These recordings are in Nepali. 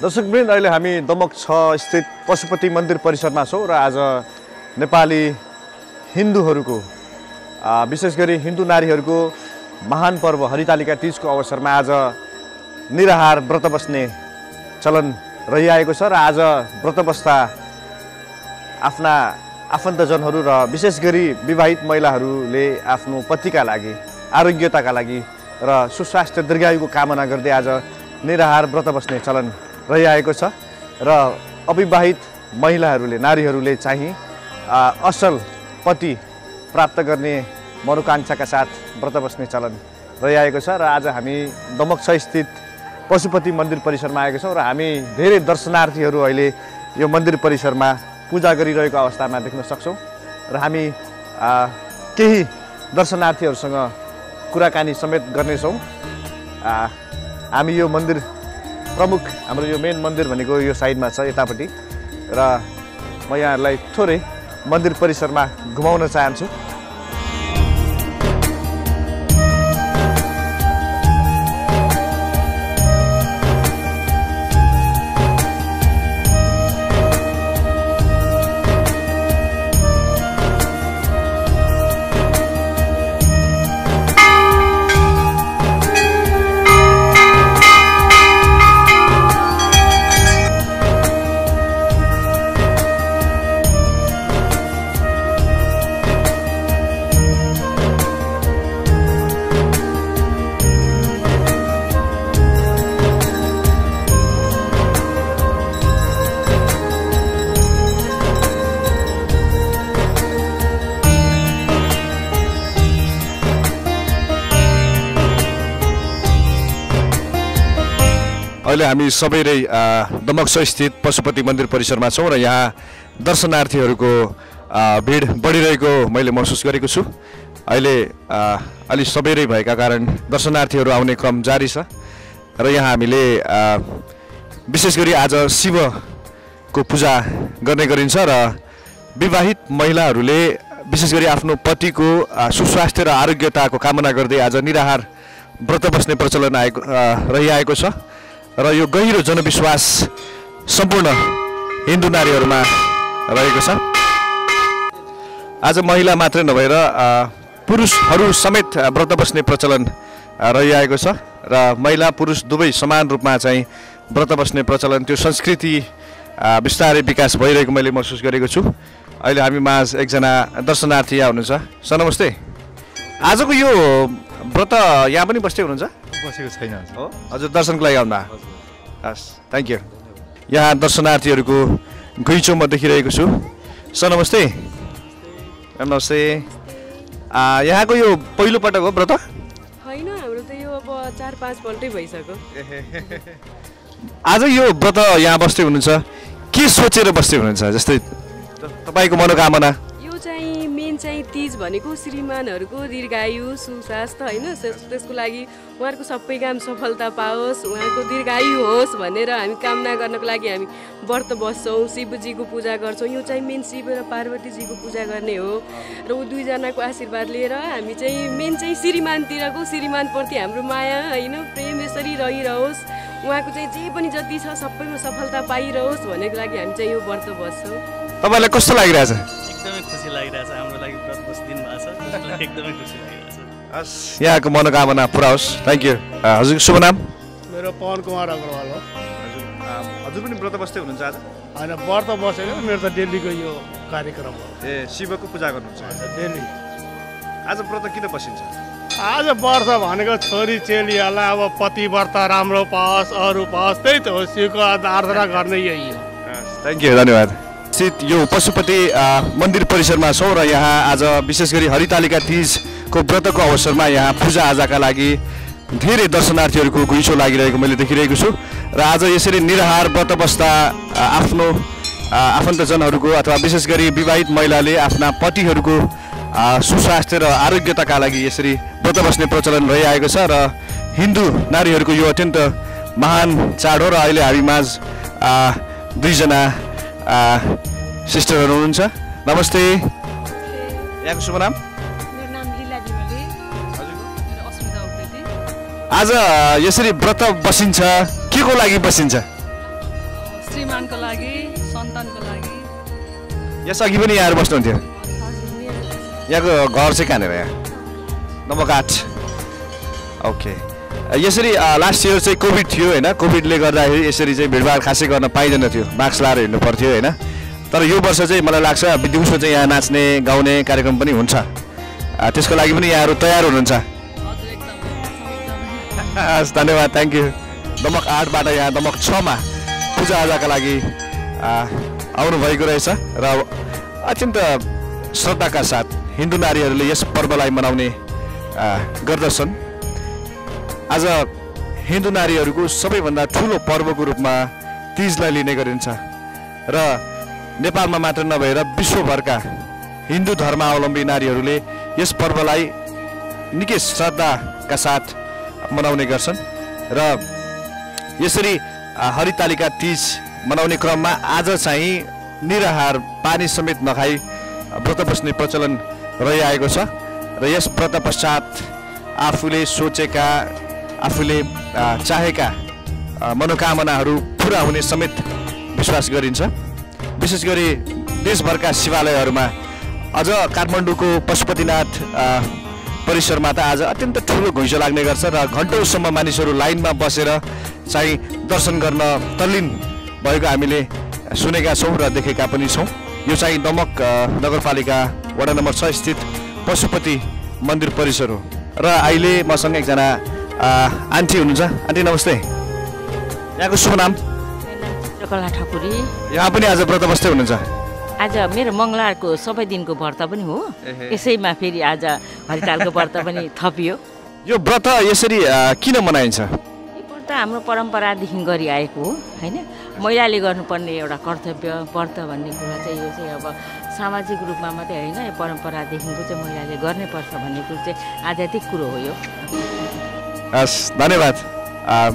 दर्शकवृन्द अहिले हामी दमक छ स्थित पशुपति मन्दिर परिसरमा छौँ र आज नेपाली हिन्दूहरूको विशेष गरी हिन्दू नारीहरूको महान पर्व हरितालिका तिजको अवसरमा आज निराहार व्रत बस्ने चलन रहिआएको छ र आज व्रत बस्दा आफ्ना आफन्तजनहरू र विशेष गरी विवाहित महिलाहरूले आफ्नो पतिका लागि आरोग्यताका लागि र सुस्वास्थ्य दीर्घायुको कामना गर्दै आज निराहार व्रत बस्ने चलन रहिआएको छ र अविवाहित महिलाहरूले नारीहरूले चाहिँ असल पति प्राप्त गर्ने मनोकाङ्क्षाका साथ व्रत बस्ने चलन रहिआएको छ र आज हामी दमकछ स्थित पशुपति मन्दिर परिसरमा आएका छौँ र हामी धेरै दर्शनार्थीहरू अहिले यो मन्दिर परिसरमा पूजा गरिरहेको अवस्थामा देख्न सक्छौँ र हामी केही दर्शनार्थीहरूसँग कुराकानी समेत गर्नेछौँ। हामी यो मन्दिर प्रमुख हाम्रो यो मेन मन्दिर भनेको यो साइडमा छ यतापट्टि र म यहाँहरूलाई थोरै मन्दिर परिसरमा घुमाउन चाहन्छु। अहिले हामी सबै नै आ, दमक्स स्थित पशुपति मन्दिर परिसरमा छौँ र यहाँ दर्शनार्थीहरूको भिड बढिरहेको मैले महसुस गरेको छु। अहिले अलि सबेरै भएका कारण दर्शनार्थीहरू आउने क्रम जारी छ र यहाँ हामीले विशेष गरी आज शिवको पूजा गर्ने गरिन्छ र विवाहित महिलाहरूले विशेष गरी आफ्नो पतिको सुस्वास्थ्य र आरोग्यताको कामना गर्दै आज निराहार व्रत बस्ने प्रचलन आएको रहिआएको छ। र यो गहिरो जनविश्वास सम्पूर्ण हिन्दू नारीहरूमा रहेको छ। आज महिला मात्रै नभएर पुरुषहरू समेत व्रत बस्ने प्रचलन रहिआएको छ र महिला पुरुष दुवै समान रूपमा चाहिँ व्रत बस्ने प्रचलन त्यो संस्कृति बिस्तारै विकास भइरहेको मैले महसुस गरेको छु। अहिले हामी माझ एकजना दर्शनार्थी यहाँ हुनुहुन्छ सर नमस्ते। आजको यो व्रत यहाँ पनि बस्दै हुनुहुन्छ? बसेको छैन। हो? हजुर दर्शनको लागि आउनुभयो हस् थ्याङ्क यू यहाँ दर्शनार्थीहरूको घुइँचो म देखिरहेको छु। सर नमस्ते। नमस्ते। आ, यहाँको यो पहिलोपटक हो व्रत? होइन हाम्रो त यो अब चार पाँचपल्टै भइसक्यो। आज यो व्रत यहाँ बस्दै हुनुहुन्छ। के सोचेर बस्दै हुनुहुन्छ? जस्तै तपाईँको मनोकामना। तिज भनेको श्रीमानहरूको दीर्घायु सुस्वास्थ्य होइन? त्यस- त्यसको लागि उहाँहरूको सबै काम सफलता पाओस् उहाँको दीर्घायु होस् भनेर हामी कामना गर्नको लागि हामी व्रत बस्छौँ शिवजीको पूजा गर्छौँ। यो चाहिँ मेन शिव र पार्वतीजीको पूजा गर्ने हो। र ऊ दुईजनाको आशीर्वाद लिएर हामी चाहिँ मेन चाहिँ श्रीमानतिरको श्रीमानप्रति हाम्रो माया होइन? प्रेम यसरी रहिरहोस्। उहाँको चाहिँ जे पनि जति छ सबैमा सफलता पाइरहोस् भन्नेको लागि हामी चाहिँ यो व्रत बस्छौँ। तपाईँलाई कस्तो लागिरहेछ? एकदमै खुसी लागिरहेछ हाम्रो लागि व्रत बसिदिनु भएको छ। एकदमै खुसी लागिरहेछ हस्। यहाँको मनोकामना पुरा होस् थ्याङ्क यू हजुरको शुभ नाम? मेरो पवन कुमार अग्रवाल हो। हजुर हजुर पनि व्रत बस्दै हुनुहुन्छ आज? होइन व्रत बसेको मेरो त डेलीको यो कार्यक्रम हो। ए शिवको पूजा गर्नुहुन्छ। डेली। आज व्रत किन बसिन्छ? आज वर्ष भनेको छोरी चेलीहरूलाई अब पति व्रत राम्रो पाओस् अरू पाओस् त्यही त हो शिवको आराधना गर्ने यही हो। थ्याङ्क यू धन्यवाद। स्थित यो पशुपति मन्दिर परिसरमा छौँ र यहाँ आज विशेष गरी हरितालिका तिजको व्रतको अवसरमा यहाँ पूजाआजाका लागि धेरै दर्शनार्थीहरूको घुइँचो लागिरहेको मैले देखिरहेको छु। र आज यसरी निराहार व्रत बस्दा आफ्नो आफन्तजनहरूको अथवा विशेष गरी विवाहित महिलाले आफ्ना पतिहरूको सुस्वास्थ्य र आरोग्यताका लागि यसरी व्रत बस्ने प्रचलन रहिआएको छ र हिन्दू नारीहरूको यो अत्यन्त महान चाड हो र अहिले हामी माझ दुईजना सिस्टरहरू हुनुहुन्छ? नमस्ते। यहाँको शुभ नाम? आज यसरी व्रत बसिन्छ। के को लागि बसिन्छ? श्रीमानको लागि सन्तानको लागि। यसअघि पनि यहाँहरू बस्नुहुन्थ्यो। यहाँको घर चाहिँ कहाँनिर यहाँ? नम्बर आठ ओके। यसरी लास्ट इयर चाहिँ कोभिड थियो होइन? कोभिडले गर्दाखेरि यसरी चाहिँ भिडभाड खासै गर्न पाइँदैन थियो। मास्क लाएर हिँड्नु पर्थ्यो होइन? तर यो वर्ष चाहिँ मलाई लाग्छ दिउँसो चाहिँ यहाँ नाच्ने गाउने कार्यक्रम पनि हुन्छ। त्यसको लागि पनि यहाँहरू तयार हुनुहुन्छ। हस् धन्यवाद थ्याङ्क यू दमक आठबाट यहाँ दमक छमा पूजाआजाका लागि आउनुभएको रहेछ र अत्यन्त श्रद्धाका साथ हिन्दू नारीहरूले यस पर्वलाई मनाउने गर्दछन्। आज हिन्दू नारीहरूको सबैभन्दा ठुलो पर्वको रूपमा तिजलाई लिने गरिन्छ। र नेपालमा मात्र नभएर विश्वभरका हिन्दू धर्मावलम्बी नारीहरूले यस पर्वलाई निकै श्रद्धाका साथ मनाउने गर्छन् र यसरी हरितालिका तिज मनाउने क्रममा आज चाहिँ निराहार पानी समेत नखाई व्रत बस्ने प्रचलन रहिआएको छ र यस व्रत पश्चात आफूले सोचेका आफूले चाहेका मनोकामनाहरू पुरा हुने समेत विश्वास गरिन्छ। विशेष गरी देशभरका शिवालयहरूमा अझ काठमाडौँको पशुपतिनाथ परिसरमा त आज अत्यन्त ठुलो घुइँचो लाग्ने गर्छ र घन्टौँसम्म मानिसहरू लाइनमा बसेर चाहिँ दर्शन गर्न तल्लीन भएको हामीले सुनेका छौँ र देखेका पनि छौँ। यो चाहिँ दमक नगरपालिका वडा नम्बर छ स्थित पशुपति मन्दिर परिसर हो। र अहिले मसँग एकजना आन्टी हुनुहुन्छ। आन्टी नमस्ते। यहाँको शुभ नाम? चित्रकला ठकुरी। यहाँ पनि आज व्रत बस्दै हुनुहुन्छ। आज मेरो मङ्गलबारको सबै दिनको व्रत पनि हो। यसैमा फेरि आज हरितालको व्रत पनि थपियो। यो व्रत यसरी किन मनाइन्छ? यो व्रत हाम्रो परम्परादेखि गरिआएको हो होइन? महिलाले गर्नुपर्ने एउटा कर्तव्य व्रत भन्ने कुरा चाहिँ यो चाहिँ अब सामाजिक रूपमा मात्रै होइन यो परम्परादेखिको चाहिँ महिलाले गर्नै पर्छ भन्ने कुरो चाहिँ आध्यात्मिक कुरो हो यो। हस् धन्यवाद।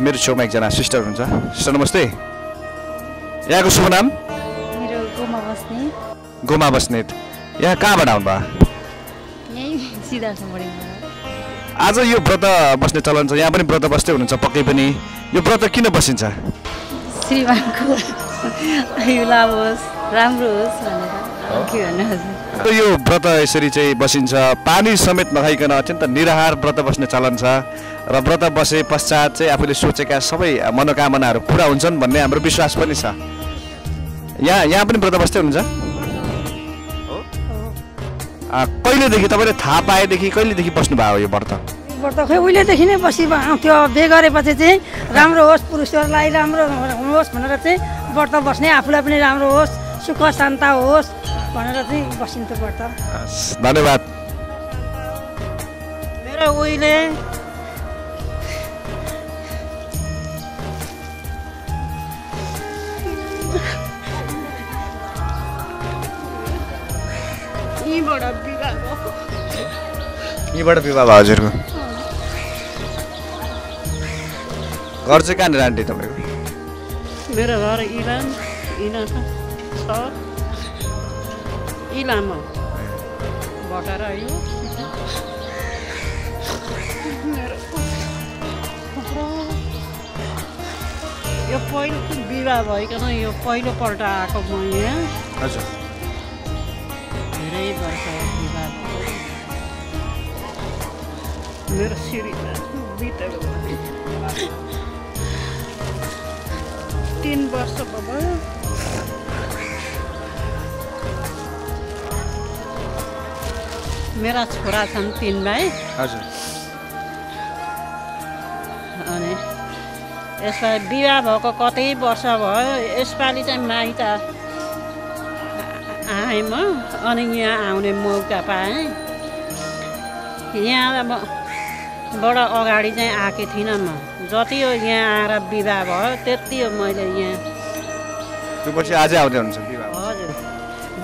मेरो छेउमा एकजना सिस्टर हुनुहुन्छ। सिस्टर नमस्ते। यहाँको शुभ नाम? मेरो गोमा बस्ने। गोमा बस्नेत यहाँ कहाँबाट आउनुभयो? आज यो व्रत बस्ने चलन छ। यहाँ पनि व्रत बस्दै हुनुहुन्छ पक्कै पनि। यो व्रत किन बसिन्छ? श्रीमानको राम्रो होस् भनेर। के भन्नु हजुर यो व्रत यसरी चाहिँ बसिन्छ। पानी समेत नखाइकन अत्यन्त निराहार व्रत बस्ने चलन छ र व्रत बसे पश्चात चाहिँ आफूले सोचेका सबै मनोकामनाहरू पुरा हुन्छन् भन्ने हाम्रो विश्वास पनि छ। यहाँ यहाँ पनि व्रत बस्दै हुनुहुन्छ? कहिलेदेखि तपाईँले थाहा पाएदेखि कहिलेदेखि बस्नुभयो यो व्रत? व्रत खै उहिलेदेखि नै बसी आउँथ्यो बे गरेपछि चाहिँ राम्रो होस् पुरुषहरूलाई राम्रो होस् भनेर चाहिँ व्रत बस्ने आफूलाई पनि राम्रो होस् सुख शान्ता होस्। भनेर चाहिँ बसिन्थ्यो व्रत हस्, धन्यवाद। मेरो उहिले यहीँबाट विवाह भयो। हजुरको। घर चाहिँ कहाँनिर आन्टी तपाईँको? मेरो घर इलाम इला छ। इलाममा भटार यो मेरो यो पहिलो विवाह भइकन यो पहिलोपल्ट आएको म यहाँ। हजुर। धेरै वर्ष विवाह। मेरो श्रीमान बितेको। तिन वर्ष भयो। मेरा छोरा छन् तिन भाइ। हजुर। अनि यसपालि विवाह भएको कतै वर्ष भयो यसपालि चाहिँ माइत आएँ म अनि यहाँ आउने मौका पाएँ। यहाँ अब बडा अगाडि चाहिँ आएकी थिइनँ म। जति हो यहाँ आएर विवाह भयो त्यति हो मैले यहाँ आउँदै विवाह हजुर।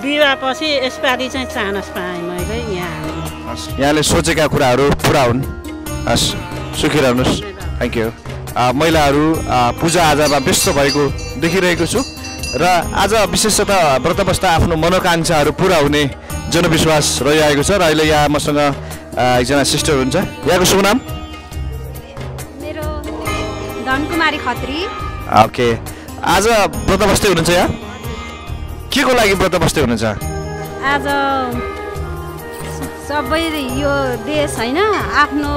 विवाहपछि यसपालि चाहिँ चान्स पाएँ हस् यहाँले सोचेका कुराहरू पुरा हुन् हस् सुखी रहनुहोस् थ्याङ्क यू महिलाहरू पूजाआजामा व्यस्त भएको देखिरहेको छु र आज विशेषतः व्रत बस्दा आफ्नो मनोकाङ्क्षाहरू पुरा हुने जनविश्वास रहिआएको छ र अहिले यहाँ मसँग एकजना सिस्टर हुनुहुन्छ। यहाँको शुभ नाम? मेरो धनकुमारी खत्री। ओके। आज व्रत बस्दै हुनुहुन्छ यहाँ? के को लागि व्रत बस्दै हुनुहुन्छ? आज सबै यो देश होइन आफ्नो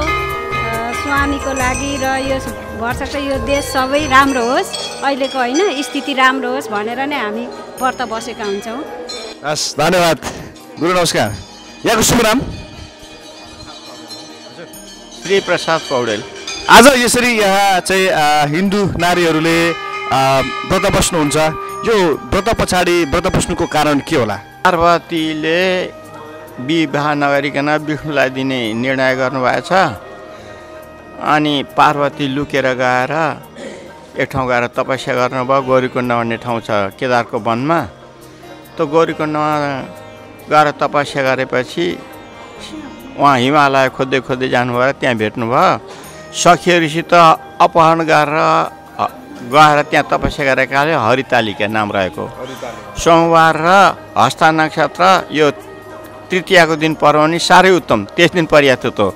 स्वामीको लागि र यो भरसक यो देश सबै राम्रो होस् अहिलेको होइन स्थिति राम्रो होस् भनेर नै हामी व्रत बसेका हुन्छौँ। हस् धन्यवाद। गुरु नमस्कार। यहाँको शुभ नाम? श्री प्रसाद पौडेल। आज यसरी यहाँ चाहिँ हिन्दू नारीहरूले व्रत बस्नुहुन्छ। यो व्रत पछाडि व्रत बस्नुको कारण के होला? पार्वतीले विवाह नगरिकन विष्णुलाई दिने निर्णय गर्नुभएछ अनि पार्वती लुकेर गएर एक ठाउँ गएर तपस्या गर्नुभयो। गौरीकुण्ड भन्ने ठाउँ छ केदारको वनमा। त्यो गौरीकुण्डमा गएर तपस्या गरेपछि उहाँ हिमालय खोज्दै खोज्दै जानुभयो त्यहाँ भेट्नुभयो। सखीहरूसित अपहरण गरेर गएर त्यहाँ तपस्या गरेकाले हरितालिका नाम रहेको। सोमबार र हस्ता नक्षत्र यो तृतीयाको दिन पर्व पनि साह्रै उत्तम। त्यस दिन परिएको थियो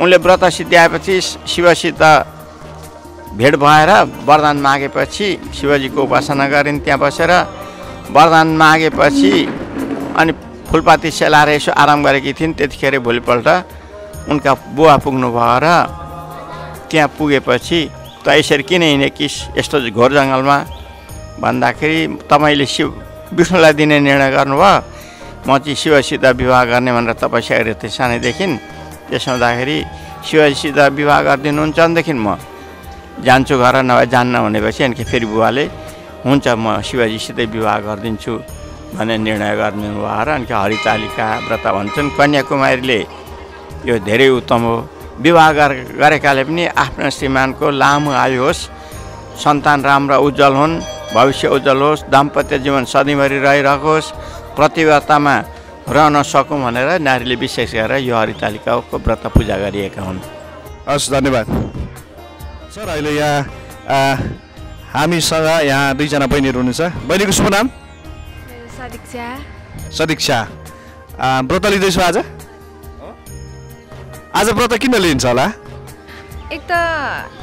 उनले व्रत सिद्ध्याएपछि शिवसित भेट भएर वरदान मागेपछि शिवजीको उपासना गरिन्। त्यहाँ बसेर वरदान मागेपछि अनि फुलपाती सेलाएर यसो आराम गरेकी थिइन्। त्यतिखेर भोलिपल्ट उनका बुवा पुग्नु भयो र त्यहाँ पुगेपछि त यसरी किन हिँडे कि यस्तो घोर जङ्गलमा भन्दाखेरि तपाईँले शिव विष्णुलाई दिने निर्णय गर्नुभयो। म चाहिँ शिवसित विवाह गर्ने भनेर तपस्या गरेको थिएँ सानैदेखि त्यसो हुँदाखेरि शिवजीसित विवाह गरिदिनुहुन्छ भनेदेखि म। जान्छु घर नभए जान्न भनेपछि अनि फेरि बुवाले हुन्छ म शिवजीसितै विवाह गरिदिन्छु भन्ने निर्णय गरिदिनु भयो र अनि हरितालिका व्रत भन्छन्। कन्याकुमारीले यो धेरै उत्तम हो। विवाह गर गरेकाले पनि आफ्नो श्रीमानको लामो आयु होस्। सन्तान राम्रा उज्जवल हुन्। भविष्य उज्जवल होस्। दाम्पत्य जीवन सधैँभरि रहिरहोस् प्रतिबद्धतामा रहन सकौँ भनेर नारीले विशेष गरेर यो हरितालिकाको व्रत पूजा गरिएका हुन्। हस् धन्यवाद। सर अहिले यहाँ हामीसँग यहाँ दुईजना बहिनीहरू हुनुहुन्छ। बहिनीको शुभ नाम? सदिक्षा। सदीक्षा। व्रत लिँदैछु आज? आज व्रत किन लिन्छ होला? एक त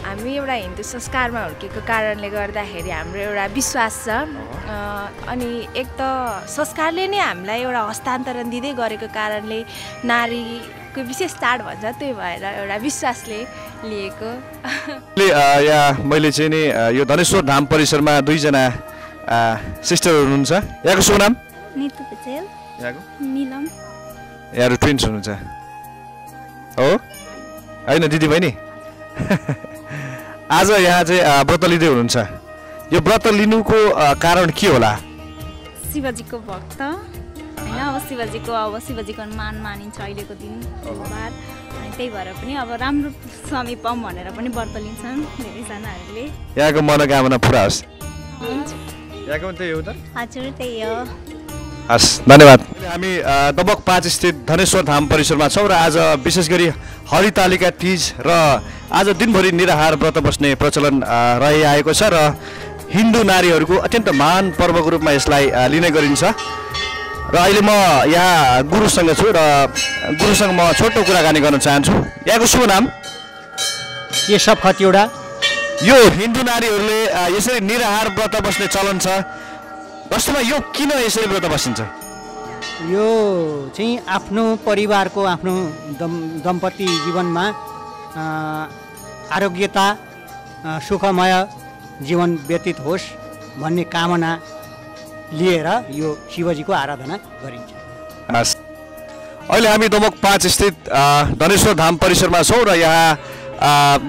हामी एउटा हिन्दू संस्कारमा हुर्केको कारणले गर्दाखेरि हाम्रो एउटा विश्वास छ। अ, अनि एक त संस्कारले नै हामीलाई एउटा हस्तान्तरण दिँदै गरेको कारणले नारीको विशेष चाड भन्छ त्यही भएर एउटा विश्वासले लिएको। यहाँ मैले चाहिँ नि यो धनेश्वर धाम परिसरमा दुईजना अ, सिस्टरहरू हुनुहुन्छ। यहाँको शुभ नाम? यहाँहरू ट्विन्स हुनुहुन्छ। हो? होइन दिदी बहिनी आज यहाँ चाहिँ व्रत लिँदै हुनुहुन्छ। यो व्रत लिनुको कारण के होला? शिवजीको भक्त। होइन अब शिवजीको अब शिवजीको मान मानिन्छ अहिलेको दिन सोमबार अनि त्यही भएर पनि अब राम्रो स्वामी पाऊँ भनेर पनि व्रत लिन्छन् धेरैजनाहरूले। यहाँको मनोकामना पुरा होस्। यहाँको त्यही हो त? हजुर त्यही हो। हस् धन्यवाद। हामी दबक पाँच स्थित धनेश्वर धाम परिसरमा छौँ र आज विशेष गरी हरितालिका तिज र आज दिनभरि निराहार व्रत बस्ने प्रचलन रहिआएको छ र हिन्दू नारीहरूको अत्यन्त महान पर्वको रूपमा यसलाई लिने गरिन्छ। र अहिले म यहाँ गुरुसँग छु र गुरुसँग म छोटो कुराकानी गर्न चाहन्छु। यहाँको शुभ नाम? केशव खतिवडा यो हिन्दू नारीहरूले यसरी निराहार व्रत बस्ने चलन छ। वास्तवमा यो किन यसरी व्रत बसिन्छ? यो चाहिँ आफ्नो परिवारको आफ्नो दम दम्पति जीवनमा आरोग्यता सुखमय जीवन व्यतीत होस् भन्ने कामना लिएर यो शिवजीको आराधना गरिन्छ। अहिले हामी दमक पाँच स्थित धनेश्वर धाम परिसरमा छौँ र यहाँ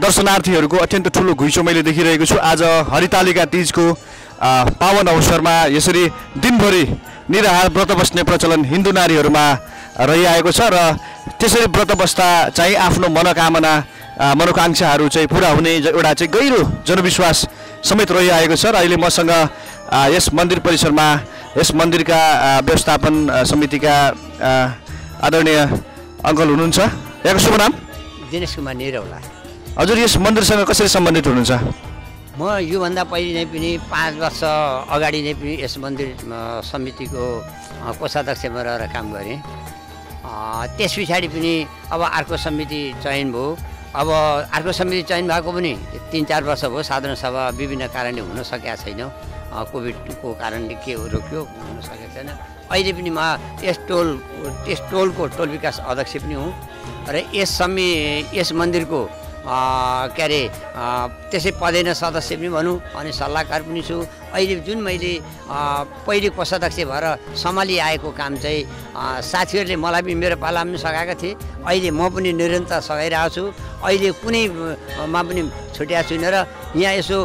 दर्शनार्थीहरूको अत्यन्त ठुलो घुइँचो मैले देखिरहेको छु। आज हरितालिका तिजको पावन अवसरमा यसरी दिनभरि निराहार व्रत बस्ने प्रचलन हिन्दू नारीहरूमा रहिआएको छ र त्यसरी व्रत बस्दा चाहिँ आफ्नो मनोकामना मनोकाङ्क्षाहरू चाहिँ पुरा हुने एउटा चाहिँ गहिरो जनविश्वास समेत रहिआएको छ र अहिले मसँग यस मन्दिर परिसरमा यस मन्दिरका व्यवस्थापन समितिका आदरणीय अङ्कल हुनुहुन्छ। यहाँको शुभ नाम? दिनेश कुमार निरौला। हजुर यस मन्दिरसँग कसरी सम्बन्धित हुनुहुन्छ? म योभन्दा पहिले नै पनि पाँच वर्ष अगाडि नै पनि यस मन्दिर समितिको कोषाध्यक्षमा रहेर काम गरेँ। त्यस पछाडि पनि अब अर्को समिति चयन भयो। अब अर्को समिति चयन भएको पनि तिन चार वर्ष भयो साधारण सभा विभिन्न कारणले हुन सकेका छैन। कोभिडको कारणले के रोक्यो हुन सकेको छैन। अहिले पनि म यस टोल यस टोलको टोल विकास अध्यक्ष पनि हुँ। र यस समि यस मन्दिरको के अरे त्यसै पदेन सदस्य पनि भनौँ अनि सल्लाहकार पनि छु। अहिले जुन मैले पहिले कोषाध्यक्ष भएर सम्हालिआएको काम चाहिँ साथीहरूले मलाई पनि मेरो पालामा पनि सघाएका थिए। अहिले म पनि निरन्तर सघाइरहेको छु। अहिले कुनै मा पनि छुट्याएको छुइनँ र यहाँ यसो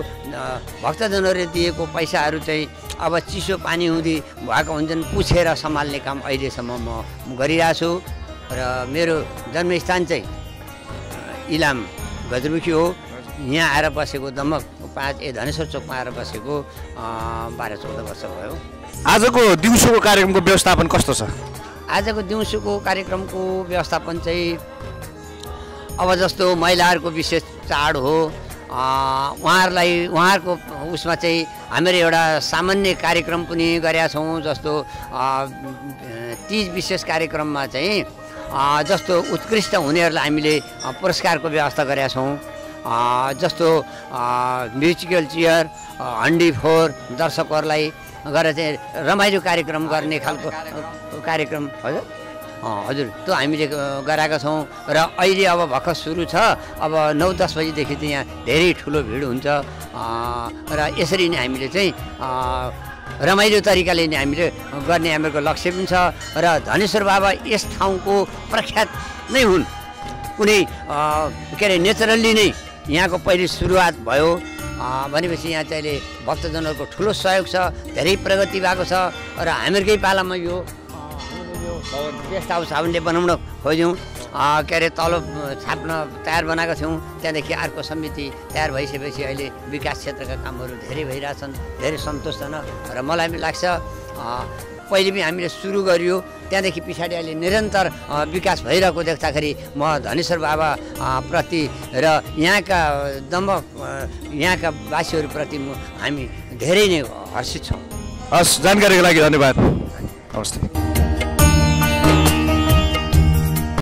भक्तजनहरूले दिएको पैसाहरू चाहिँ अब चिसो पानी हुँदी भएको हुन्छन् पुछेर सम्हाल्ने काम अहिलेसम्म म गरिरहेको छु। र मेरो जन्मस्थान चाहिँ इलाम गजमुखी हो। यहाँ आएर बसेको दमक पाँच ए धनेश्वर चोकमा आएर बसेको बाह्र चौध वर्ष भयो। आजको दिउँसोको कार्यक्रमको व्यवस्थापन कस्तो छ? आजको दिउँसोको कार्यक्रमको व्यवस्थापन चाहिँ अब जस्तो महिलाहरूको विशेष चाड हो उहाँहरूलाई उहाँहरूको उसमा चाहिँ हामीले एउटा सामान्य कार्यक्रम पनि गरेका छौँ जस्तो तिज विशेष कार्यक्रममा चाहिँ जस्तो उत्कृष्ट हुनेहरूलाई हामीले पुरस्कारको व्यवस्था गरेका छौँ। जस्तो म्युजिकल चेयर हन्डी फोर दर्शकहरूलाई गरेर चाहिँ रमाइलो कार्यक्रम गर्ने खालको कार्यक्रम हजुर? हजुर त्यो हामीले गराएका छौँ। र अहिले अब भर्खर सुरु छ। अब नौ दस बजीदेखि चाहिँ यहाँ धेरै ठुलो भिड हुन्छ। र यसरी नै हामीले चाहिँ रमाइलो तरिकाले नै हामीले गर्ने हाम्रो लक्ष्य पनि छ र धनेश्वर बाबा यस ठाउँको प्रख्यात नै हुन्। कुनै के अरे नेचुरल्ली नै यहाँको पहिले सुरुवात भयो। भनेपछि यहाँ चाहिँ अहिले भक्तजनहरूको ठुलो सहयोग छ धेरै प्रगति भएको छ र हामीहरूकै पालामा यो गेस्ट हाउस हामीले बनाउन खोज्यौँ। के अरे तल छाप्न तयार बनाएको थियौँ। त्यहाँदेखि अर्को समिति तयार भइसकेपछि अहिले विकास क्षेत्रका कामहरू धेरै भइरहेछन् धेरै सन्तोषजनक। र मलाई पनि लाग्छ पहिले पनि हामीले सुरु गरियो। त्यहाँदेखि पछाडि अहिले निरन्तर विकास भइरहेको देख्दाखेरि म धनेश्वर बाबा प्रति र यहाँका दम्ब यहाँका वासीहरूप्रति म हामी धेरै नै हर्षित छौँ। हस् जानकारीको लागि धन्यवाद। नमस्ते।